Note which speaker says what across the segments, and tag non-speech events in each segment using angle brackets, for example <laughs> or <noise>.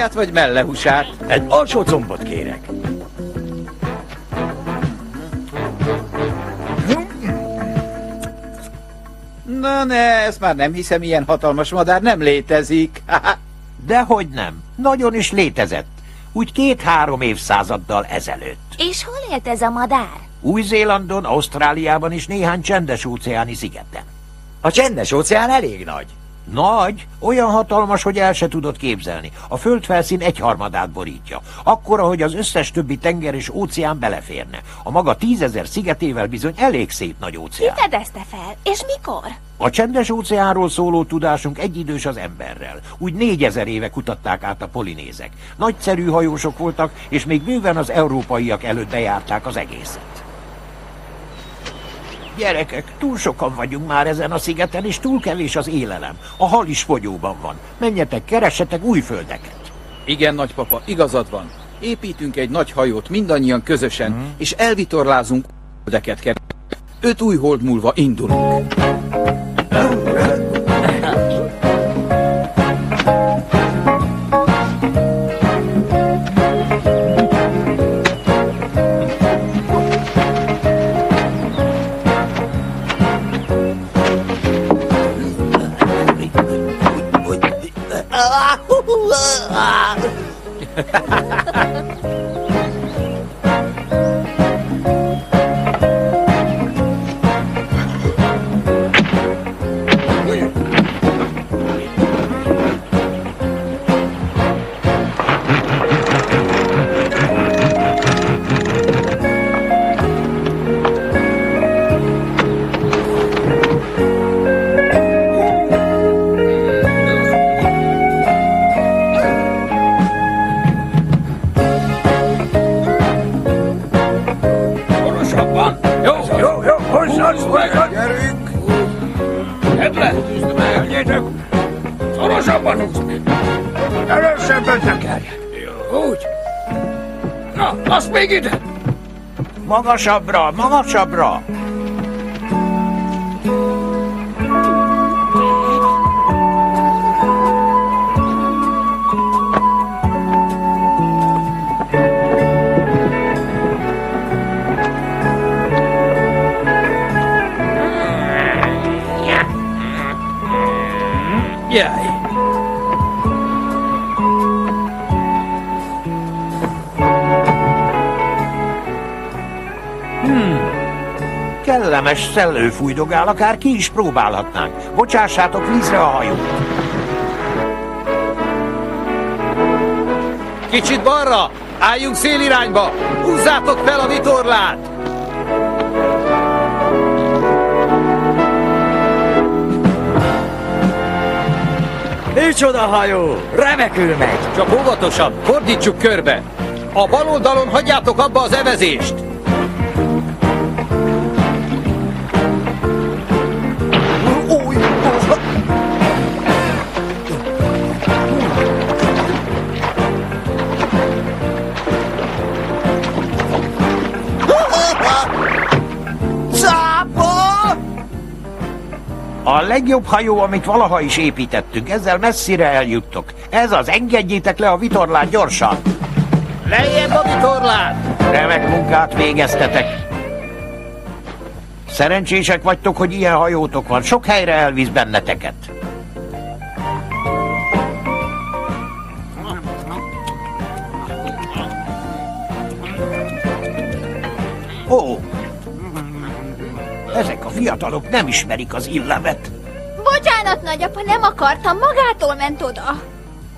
Speaker 1: Combját vagy mellehúsát?
Speaker 2: Egy alsó combot kérek.
Speaker 1: Na ne, ezt már nem hiszem, ilyen hatalmas madár nem létezik. <laughs>
Speaker 3: Dehogy nem. Nagyon is létezett. Úgy két-három évszázaddal ezelőtt.
Speaker 4: És hol élt ez a madár?
Speaker 3: Új-Zélandon, Ausztráliában és néhány csendes óceáni szigeten.
Speaker 2: A csendes óceán elég nagy.
Speaker 3: Nagy, olyan hatalmas, hogy el se tudod képzelni. A földfelszín egyharmadát borítja. Akkora, hogy az összes többi tenger és óceán beleférne. A maga tízezer szigetével bizony elég szép nagy óceán.
Speaker 4: Ki fedezte fel? És mikor?
Speaker 3: A csendes óceánról szóló tudásunk egyidős az emberrel. Úgy négyezer éve kutatták át a polinézek. Nagyszerű hajósok voltak, és még bőven az európaiak előtt bejárták az egészet. Gyerekek, túl sokan vagyunk már ezen a szigeten, és túl kevés az élelem. A hal is fogyóban van. Menjetek, keressetek új földeket.
Speaker 1: Igen, nagypapa, igazad van. Építünk egy nagy hajót mindannyian közösen, mm. és elvitorlázunk földeket Öt új hold múlva indulunk.
Speaker 3: بگیره ماما شابرا ماما شابرا E aí? Kellemes szellő fújdogál, akár ki is próbálhatnánk. Bocsássátok vízre a hajót.
Speaker 1: Kicsit balra! Álljunk szélirányba! Húzzátok fel a vitorlát!
Speaker 2: Micsoda hajó! Remekül megy!
Speaker 1: Csak óvatosan, fordítsuk körbe! A bal oldalon hagyjátok abba az evezést!
Speaker 3: Legjobb hajó, amit valaha is építettünk, ezzel messzire eljuttok. Ez az, engedjétek le a vitorlát gyorsan!
Speaker 1: Lejjebb a vitorlát!
Speaker 3: Remek munkát végeztetek! Szerencsések vagytok, hogy ilyen hajótok van. Sok helyre elvisz benneteket. Ó, ezek a fiatalok nem ismerik az illemet.
Speaker 4: Bocsánat, nagyapa, nem akartam, magától ment oda.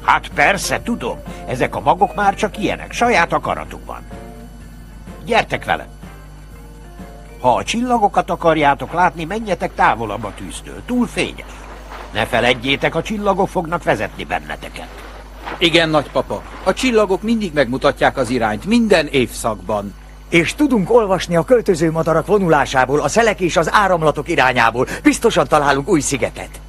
Speaker 3: Hát persze, tudom. Ezek a magok már csak ilyenek, saját akaratukban. Gyertek velem. Ha a csillagokat akarjátok látni, menjetek távolabb a tűztől. Túl fényes. Ne feledjétek, a csillagok fognak vezetni benneteket.
Speaker 1: Igen, nagypapa. A csillagok mindig megmutatják az irányt, minden évszakban
Speaker 2: és tudunk olvasni a költöző madarak vonulásából, a szelek és az áramlatok irányából. Biztosan találunk új szigetet.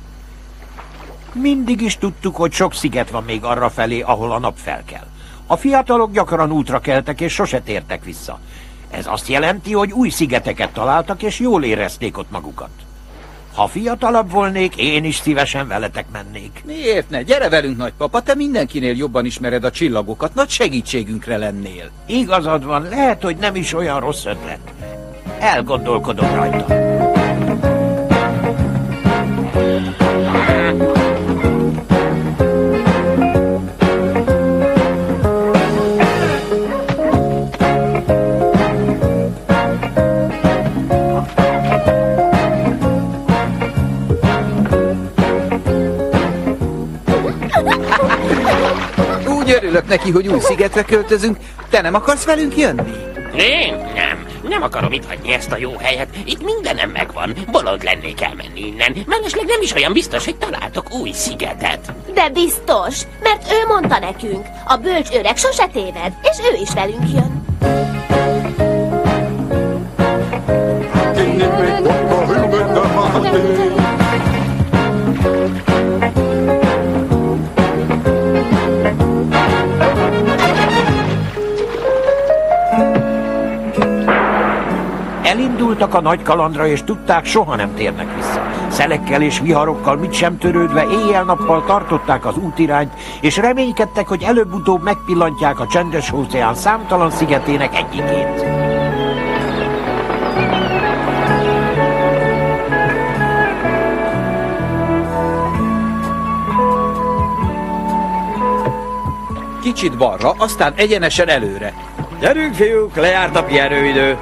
Speaker 3: Mindig is tudtuk, hogy sok sziget van még arra felé, ahol a nap felkel. A fiatalok gyakran útra keltek és sose tértek vissza. Ez azt jelenti, hogy új szigeteket találtak és jól érezték ott magukat. Ha fiatalabb volnék, én is szívesen veletek mennék.
Speaker 1: Miért ne? Gyere velünk, nagypapa, te mindenkinél jobban ismered a csillagokat, nagy segítségünkre lennél.
Speaker 3: Igazad van, lehet, hogy nem is olyan rossz ötlet. Elgondolkodom rajta.
Speaker 1: Örülök neki, hogy új szigetre költözünk. Te nem akarsz velünk jönni?
Speaker 5: Én? Nem. Nem akarom itt hagyni ezt a jó helyet. Itt mindenem megvan. Bolond lennék elmenni innen. Mellesleg nem is olyan biztos, hogy találtok új szigetet.
Speaker 4: De biztos, mert ő mondta nekünk. A bölcs öreg sose téved, és ő is velünk jön.
Speaker 3: Elindultak a nagy kalandra, és tudták, soha nem térnek vissza. Szelekkel és viharokkal mit sem törődve éjjel-nappal tartották az útirányt, és reménykedtek, hogy előbb-utóbb megpillantják a csendes óceán számtalan szigetének egyikét.
Speaker 1: Kicsit balra, aztán egyenesen előre.
Speaker 2: Gyerünk, fiúk, lejárt a pihenőidő.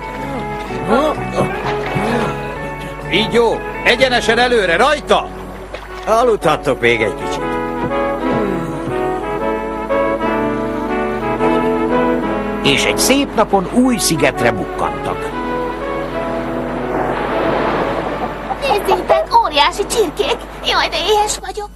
Speaker 1: Így jó, egyenesen előre, rajta!
Speaker 2: Aludhattok még egy kicsit.
Speaker 3: És egy szép napon új szigetre bukkantak.
Speaker 4: Nézzétek, óriási csirkék! Jaj, de éhes vagyok!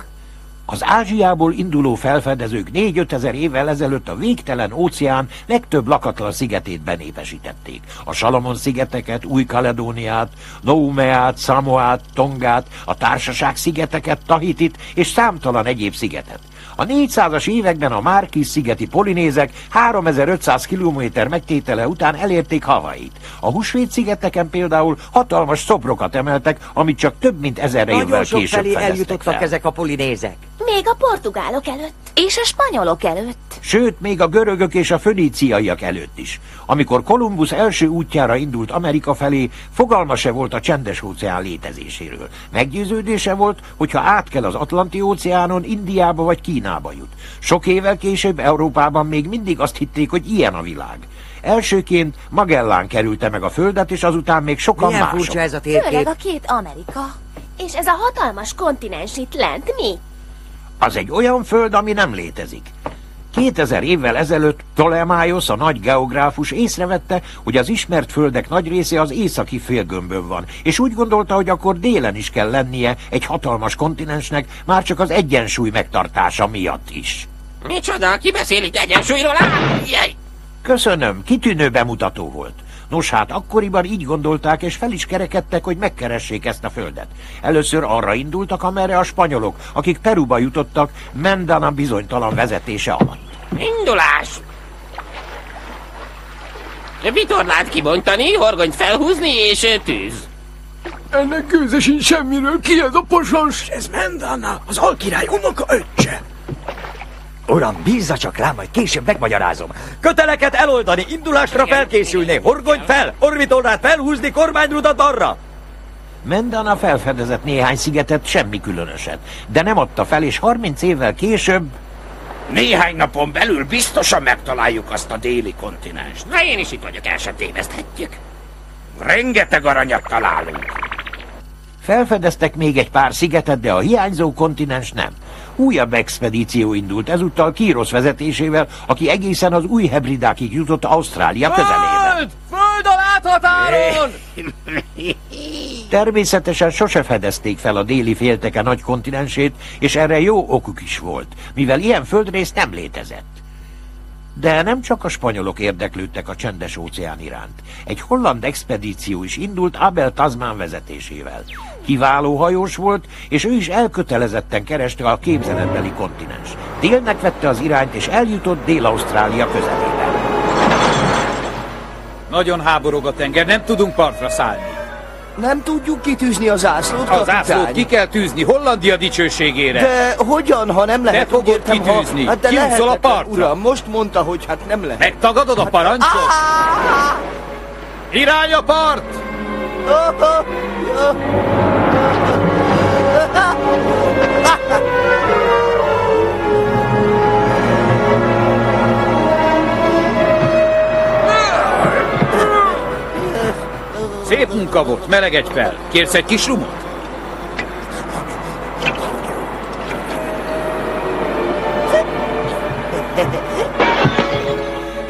Speaker 3: Az Ázsiából induló felfedezők 4-5 ezer évvel ezelőtt a végtelen óceán legtöbb lakatlan szigetét benépesítették. A Salamon-szigeteket, Új-Kaledóniát, Noumeát, Samoát, Tongát, a Társaság szigeteket, Tahitit és számtalan egyéb szigetet. A 400-as években a Márkis szigeti polinézek 3500 km megtétele után elérték Havait. A Husvét szigeteken például hatalmas szobrokat emeltek, amit csak több mint ezer évvel
Speaker 2: Nagyon sok
Speaker 3: később
Speaker 2: felé eljutottak
Speaker 3: fel.
Speaker 2: ezek a polinézek.
Speaker 4: Még a portugálok előtt. És a spanyolok előtt.
Speaker 3: Sőt, még a görögök és a föníciaiak előtt is. Amikor Kolumbusz első útjára indult Amerika felé, fogalma se volt a csendes óceán létezéséről. Meggyőződése volt, hogy ha át kell az Atlanti óceánon, Indiába vagy Kínába jut. Sok évvel később Európában még mindig azt hitték, hogy ilyen a világ. Elsőként Magellán kerülte meg a földet, és azután még sokan
Speaker 2: Milyen
Speaker 3: mások.
Speaker 2: ez a
Speaker 4: Főleg
Speaker 2: térkép.
Speaker 4: a két Amerika. És ez a hatalmas kontinens itt lent mi?
Speaker 3: Az egy olyan föld, ami nem létezik. 2000 évvel ezelőtt Ptolemaios, a nagy geográfus észrevette, hogy az ismert földek nagy része az északi félgömbön van, és úgy gondolta, hogy akkor délen is kell lennie egy hatalmas kontinensnek, már csak az egyensúly megtartása miatt is.
Speaker 5: Micsoda, ki beszél itt egyensúlyról? Á!
Speaker 3: Köszönöm, kitűnő bemutató volt. Nos hát, akkoriban így gondolták, és fel is kerekedtek, hogy megkeressék ezt a földet. Először arra indultak, amerre a spanyolok, akik Peruba jutottak, Mendana bizonytalan vezetése alatt.
Speaker 5: Indulás! Vitorlát kibontani, horgonyt felhúzni és tűz.
Speaker 6: Ennek gőze sincs semmiről. Ki ez a posons? Ez Mendana, az alkirály unoka öccse.
Speaker 2: Uram, bízza csak rám, majd később megmagyarázom. Köteleket eloldani, indulásra felkészülni, horgony fel, orvitorlát felhúzni, kormányrudat arra.
Speaker 3: Mendana felfedezett néhány szigetet, semmi különöset, de nem adta fel, és 30 évvel később
Speaker 7: Néhány napon belül biztosan megtaláljuk azt a déli kontinenst.
Speaker 5: Na én is itt vagyok, el sem téveszthetjük.
Speaker 7: Rengeteg aranyat találunk.
Speaker 3: Felfedeztek még egy pár szigetet, de a hiányzó kontinens nem. Újabb expedíció indult, ezúttal Kírosz vezetésével, aki egészen az új hebridákig jutott Ausztrália közelében.
Speaker 6: Föld a láthatáron! <laughs>
Speaker 3: Természetesen sose fedezték fel a déli félteke nagy kontinensét, és erre jó okuk is volt, mivel ilyen földrész nem létezett. De nem csak a spanyolok érdeklődtek a csendes óceán iránt. Egy holland expedíció is indult Abel Tasman vezetésével. Kiváló hajós volt, és ő is elkötelezetten kereste a képzeletbeli kontinens. Délnek vette az irányt, és eljutott Dél-Ausztrália közelébe.
Speaker 1: Nagyon háborog a tenger, nem tudunk partra szállni.
Speaker 8: Nem tudjuk kitűzni a zászlót,
Speaker 1: A zászlót
Speaker 8: kapitány?
Speaker 1: ki kell tűzni Hollandia dicsőségére.
Speaker 8: De hogyan, ha nem lehet?
Speaker 1: fogod
Speaker 8: úgy értem, ha-
Speaker 1: kitűzni.
Speaker 8: Hát de
Speaker 1: Kiúszol a partra.
Speaker 8: Uram, most mondta, hogy hát nem lehet.
Speaker 1: Megtagadod a parancsot? Irány a part!
Speaker 8: Ah, ah, ah.
Speaker 1: Volt, melegedj fel. Kérsz egy kis rumot?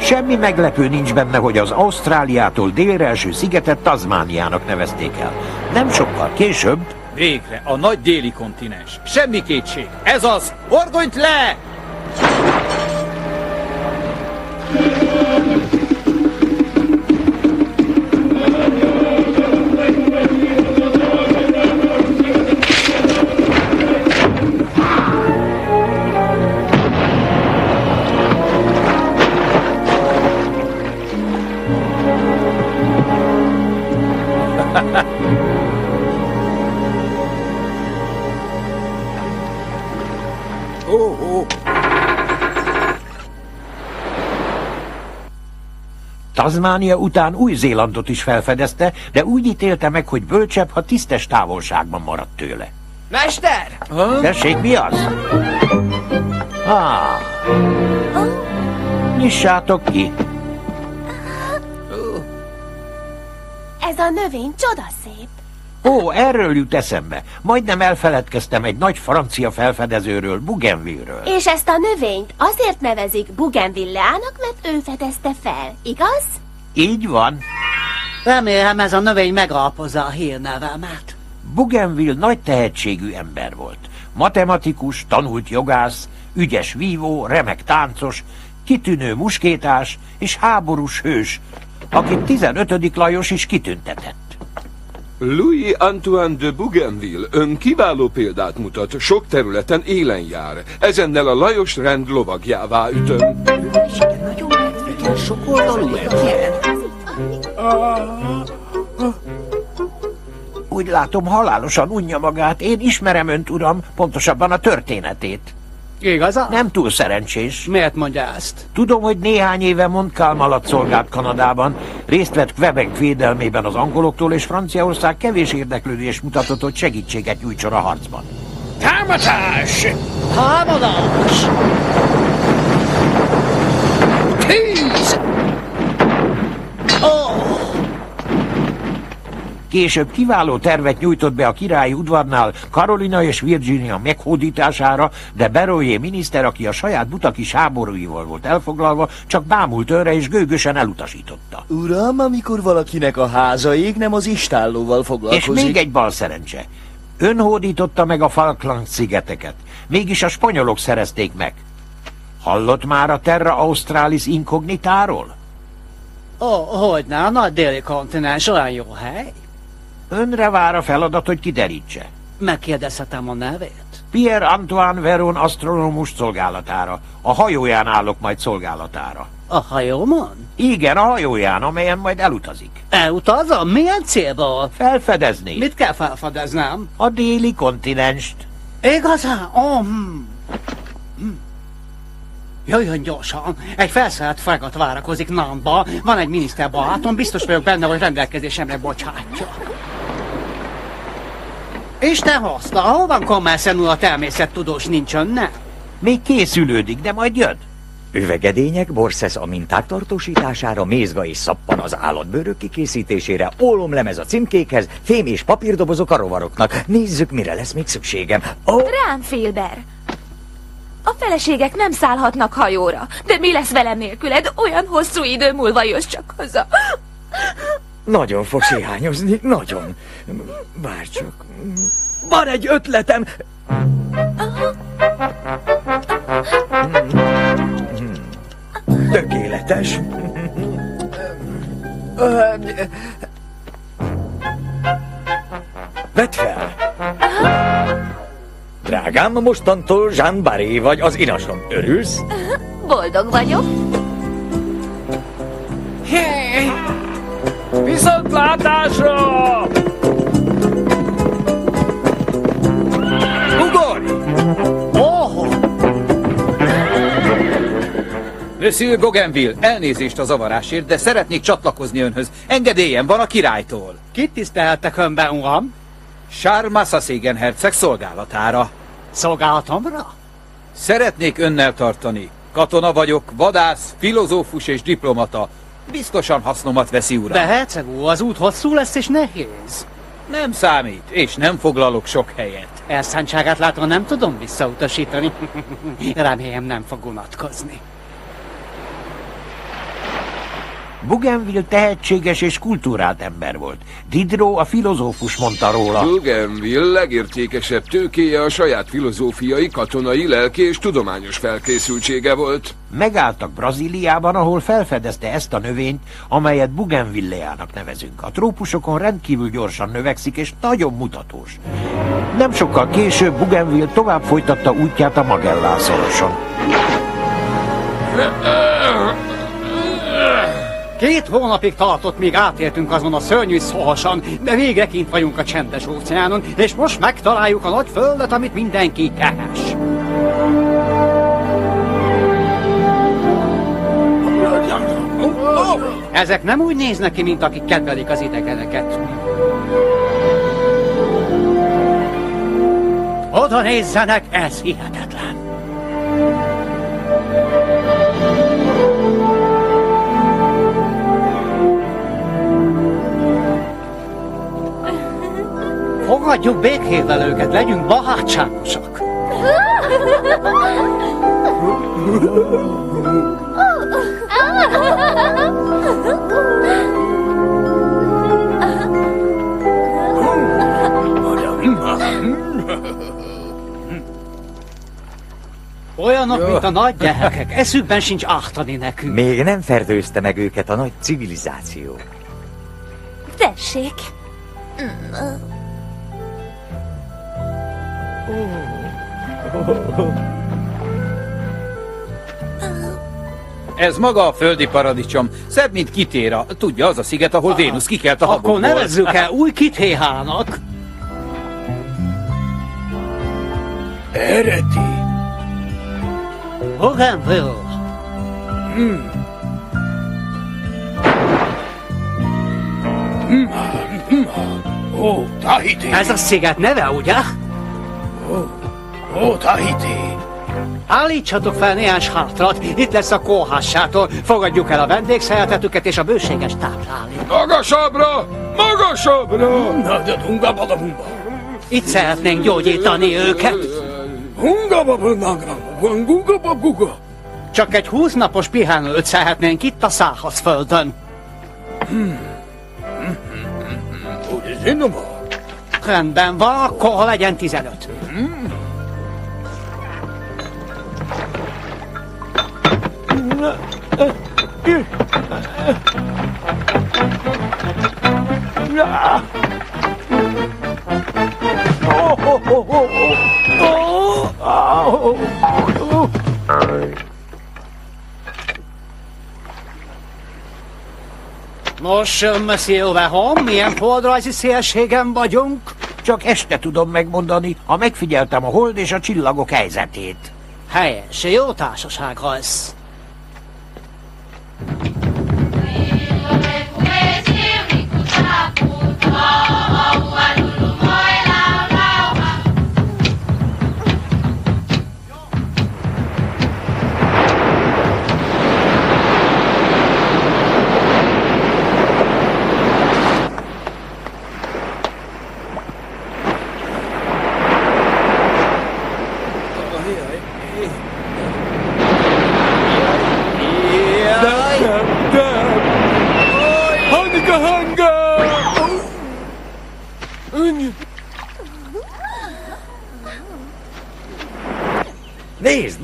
Speaker 3: Semmi meglepő nincs benne, hogy az Ausztráliától délre eső szigetet Tazmániának nevezték el. Nem sokkal később
Speaker 1: Végre, a nagy déli kontinens. Semmi kétség. Ez az! Horgonyt le!
Speaker 3: Tazmánia után Új-Zélandot is felfedezte, de úgy ítélte meg, hogy bölcsebb, ha tisztes távolságban maradt tőle.
Speaker 8: Mester!
Speaker 3: Tessék, mi az? Ah. Nyissátok ki.
Speaker 4: Ez a növény csodaszép.
Speaker 3: Ó, erről jut eszembe. Majdnem elfeledkeztem egy nagy francia felfedezőről, Bougainville-ről.
Speaker 4: És ezt a növényt azért nevezik Bougainvilleának, mert ő fedezte fel, igaz?
Speaker 3: Így van.
Speaker 9: Remélem ez a növény megalapozza a hírnevemet.
Speaker 3: Bougainville nagy tehetségű ember volt. Matematikus, tanult jogász, ügyes vívó, remek táncos, kitűnő muskétás és háborús hős, akit 15. Lajos is kitüntetett.
Speaker 6: Louis Antoine de Bougainville ön kiváló példát mutat, sok területen élen jár. Ezennel a Lajos rend lovagjává ütöm.
Speaker 3: Úgy látom, halálosan unja magát. Én ismerem önt, uram, pontosabban a történetét.
Speaker 9: Igazán?
Speaker 3: Nem túl szerencsés.
Speaker 9: Miért mondja ezt?
Speaker 3: Tudom, hogy néhány éve Montcalm alatt szolgált Kanadában, részt vett Quebec védelmében az angoloktól, és Franciaország kevés érdeklődés mutatott, hogy segítséget nyújtson a harcban.
Speaker 7: Támadás!
Speaker 9: Támadás!
Speaker 7: Tíz!
Speaker 3: Később kiváló tervet nyújtott be a királyi udvarnál Carolina és Virginia meghódítására, de Beroyé miniszter, aki a saját buta kis háborúival volt elfoglalva, csak bámult önre és gőgösen elutasította.
Speaker 8: Uram, amikor valakinek a háza ég, nem az istállóval
Speaker 3: És
Speaker 8: foglalkozik.
Speaker 3: még egy bal szerencse. Ön hódította meg a Falkland szigeteket. Mégis a spanyolok szerezték meg. Hallott már a Terra Australis inkognitáról?
Speaker 9: Ó, hogyne, a nagy déli kontinens olyan jó hely.
Speaker 3: Önre vár a feladat, hogy kiderítse.
Speaker 9: Megkérdezhetem a nevét?
Speaker 3: Pierre Antoine Veron asztronómus szolgálatára. A hajóján állok majd szolgálatára.
Speaker 9: A hajómon?
Speaker 3: Igen, a hajóján, amelyen majd elutazik.
Speaker 9: Elutazom? Milyen célból?
Speaker 3: Felfedezni
Speaker 9: Mit kell felfedeznem?
Speaker 3: a déli kontinenst.
Speaker 9: Igazán? Ó, hm. Jöjjön gyorsan! Egy felszállt fregat várakozik Namba. Van egy miniszter barátom, biztos vagyok benne, hogy rendelkezésemre bocsátja. Isten hozta, hol van Kommerszen a természettudós nincs önne?
Speaker 3: Még készülődik, de majd jön.
Speaker 2: Üvegedények, borszesz a minták tartósítására, mézga és szappan az állatbőrök kikészítésére, ólomlemez a címkékhez, fém és papírdobozok a rovaroknak. Nézzük, mire lesz még szükségem. Ó,
Speaker 10: Rám, Filber! A feleségek nem szállhatnak hajóra, de mi lesz velem nélküled? Olyan hosszú idő múlva jössz csak haza.
Speaker 2: nagyon fogsz hiányozni, nagyon. Bár csak... Van egy ötletem! Tökéletes. Vedd fel! Drágám, mostantól Jean Barré vagy az inasom. Örülsz? <laughs>
Speaker 10: Boldog vagyok.
Speaker 1: Hé! Viszontlátásra! Ugorj!
Speaker 9: Oh,
Speaker 1: Monsieur Gougenville, elnézést a zavarásért, de szeretnék csatlakozni önhöz. Engedélyen van a királytól.
Speaker 9: kit tiszteltek önben, uram?
Speaker 1: Charles Massaszégen herceg szolgálatára.
Speaker 9: Szolgálatomra?
Speaker 1: Szeretnék önnel tartani. Katona vagyok, vadász, filozófus és diplomata. Biztosan hasznomat veszi, uram.
Speaker 9: De herceg úr, az út hosszú lesz és nehéz.
Speaker 1: Nem számít, és nem foglalok sok helyet.
Speaker 9: Elszántságát látva nem tudom visszautasítani. <laughs> Remélem nem fog unatkozni.
Speaker 3: Bougainville tehetséges és kultúrált ember volt. Diderot a filozófus mondta róla.
Speaker 6: Bougainville legértékesebb tőkéje a saját filozófiai, katonai, lelki és tudományos felkészültsége volt.
Speaker 3: Megálltak Brazíliában, ahol felfedezte ezt a növényt, amelyet Bougainvilleának nevezünk. A trópusokon rendkívül gyorsan növekszik, és nagyon mutatós. Nem sokkal később Bougainville tovább folytatta útját a Magellán szoroson. <laughs>
Speaker 9: Két hónapig tartott, míg átértünk azon a szörnyű szohosan, de végre kint vagyunk a csendes óceánon, és most megtaláljuk a nagy földet, amit mindenki keres. Ezek nem úgy néznek ki, mint akik kedvelik az idegeneket. Oda nézzenek, ez hihetetlen. Fogadjuk békével őket, legyünk barátságosak. Olyanok, mint a nagy gyerekek, eszükben sincs ártani nekünk.
Speaker 2: Még nem fertőzte meg őket a nagy civilizáció.
Speaker 10: Tessék.
Speaker 1: Ez maga a földi paradicsom. Szebb, mint kitéra. Tudja, az a sziget, ahol Vénusz kikelt a
Speaker 9: Akkor
Speaker 1: habokból.
Speaker 9: nevezzük el új kitéhának.
Speaker 7: Ereti.
Speaker 9: Bougainville.
Speaker 7: Ó, Tahiti.
Speaker 9: Ez a sziget neve, ugye?
Speaker 7: Ó, Tahiti.
Speaker 9: Állítsatok fel néhány hátrat, itt lesz a kórházsátor. Fogadjuk el a vendégszeretetüket és a bőséges táplálék.
Speaker 6: Magasabbra! Magasabbra!
Speaker 7: Na, de dunga bada bumba.
Speaker 9: Itt szeretnénk gyógyítani őket.
Speaker 7: Hunga baba nagra. Gunga babuga.
Speaker 9: Csak egy húsznapos pihenőt szeretnénk itt a szárazföldön.
Speaker 7: Ó, de zinoma.
Speaker 9: Rendben van, akkor legyen 15. Nos, Monsieur Verhom, milyen földrajzi szélségen vagyunk?
Speaker 3: Csak este tudom megmondani, ha megfigyeltem a hold és a csillagok helyzetét.
Speaker 9: Helyes, jó társaság.
Speaker 6: Hanga,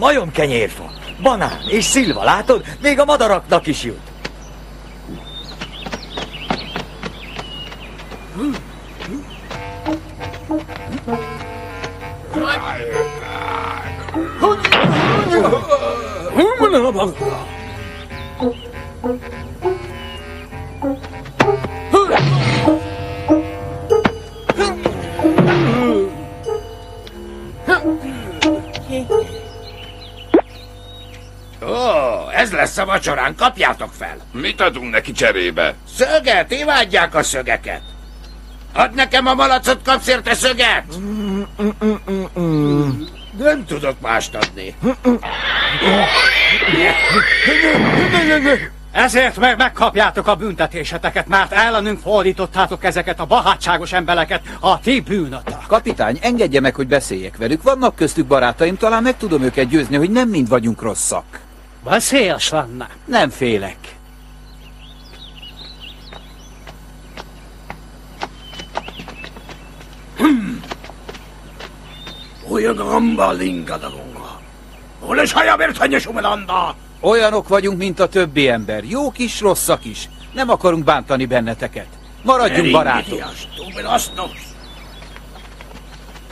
Speaker 2: majomkenyérfa, banán és szilva, látod? Még a madaraknak is jut.
Speaker 7: Lesz a vacsorán, kapjátok fel!
Speaker 6: Mit adunk neki cserébe?
Speaker 7: Szöget, imádják a szögeket! Add nekem a malacot, kapsz érte szöget! Nem tudok mást adni.
Speaker 9: Ezért meg megkapjátok a büntetéseteket, mert ellenünk fordítottátok ezeket a bahátságos embereket a ti bűnötök.
Speaker 1: Kapitány, engedje meg, hogy beszéljek velük. Vannak köztük barátaim, talán meg tudom őket győzni, hogy nem mind vagyunk rosszak.
Speaker 9: Beszélsz lenne.
Speaker 1: Nem félek.
Speaker 7: Olyan gamba linga dalunga. Hol is haja vértanyos umelanda?
Speaker 1: Olyanok vagyunk, mint a többi ember. Jók is, rosszak is. Nem akarunk bántani benneteket. Maradjunk barátok.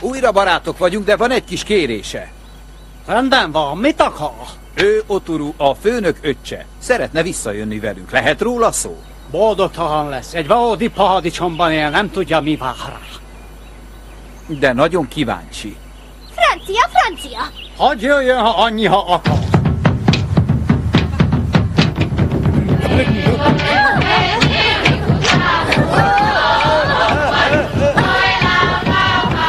Speaker 1: Újra barátok vagyunk, de van egy kis kérése.
Speaker 9: Rendben van, mit akar?
Speaker 1: Ő Oturu, a főnök öccse. Szeretne visszajönni velünk. Lehet róla szó?
Speaker 9: Boldogtalan lesz. Egy valódi paradicsomban él, nem tudja, mi vár rá.
Speaker 1: De nagyon kíváncsi.
Speaker 4: Francia, francia!
Speaker 9: Hadd jöjjön, ha annyi, ha akar.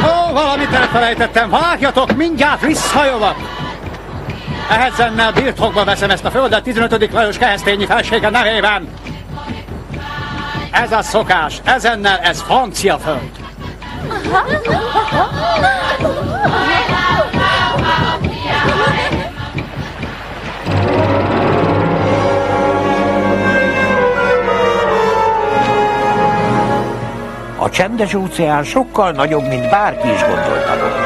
Speaker 9: Ó, valamit elfelejtettem. Vágjatok, mindjárt visszajövök. Ehhezennel birtokba veszem ezt a földet 15. Lajos Kehesztényi felsége nevében. Ez a szokás, ezennel ez francia föld.
Speaker 3: A csendes óceán sokkal nagyobb, mint bárki is gondolta volna.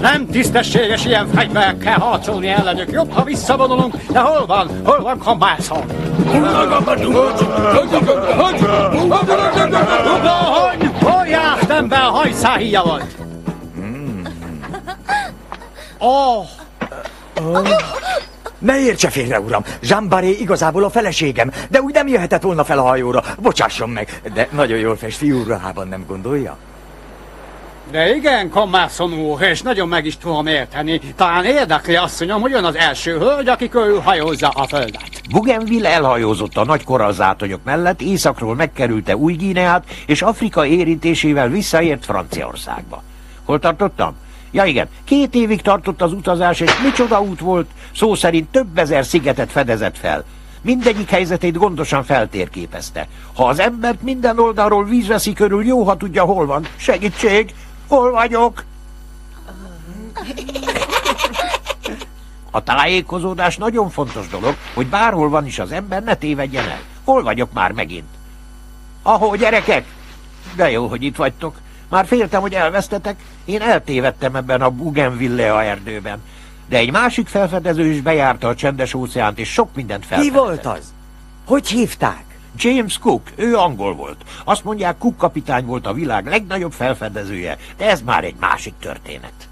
Speaker 9: Nem tisztességes ilyen fegyverekkel harcolni ellenük. Jobb, ha visszavonulunk. De hol van? Hol van Kombászon? Hogy? Hol járt ember hajszáhíja volt? Ó,
Speaker 2: Ne értse félre, uram! Zsambaré igazából a feleségem, de úgy nem jöhetett volna fel a hajóra. Bocsásson meg, de nagyon jól fest fiú ruhában, nem gondolja?
Speaker 9: De igen, Kombászon úr, és nagyon meg is tudom érteni. Talán érdekli asszonyom, hogy ön az első hölgy, aki körül hajózza a földet.
Speaker 3: Bougainville elhajózott a nagy korallzátonyok mellett, északról megkerülte Új-Guineát, és Afrika érintésével visszaért Franciaországba. Hol tartottam? Ja igen, két évig tartott az utazás, és micsoda út volt, szó szerint több ezer szigetet fedezett fel. Mindegyik helyzetét gondosan feltérképezte. Ha az embert minden oldalról víz veszi körül, jó, ha tudja, hol van. Segítség! Hol vagyok? A tájékozódás nagyon fontos dolog, hogy bárhol van is az ember, ne tévedjen el. Hol vagyok már megint? Ahó, gyerekek! De jó, hogy itt vagytok. Már féltem, hogy elvesztetek. Én eltévedtem ebben a Bougainvillea erdőben. De egy másik felfedező is bejárta a csendes óceánt, és sok mindent
Speaker 2: Mi
Speaker 3: felfedezett.
Speaker 2: volt az? Hogy hívták?
Speaker 3: James Cook, ő angol volt. Azt mondják, Cook kapitány volt a világ legnagyobb felfedezője, de ez már egy másik történet.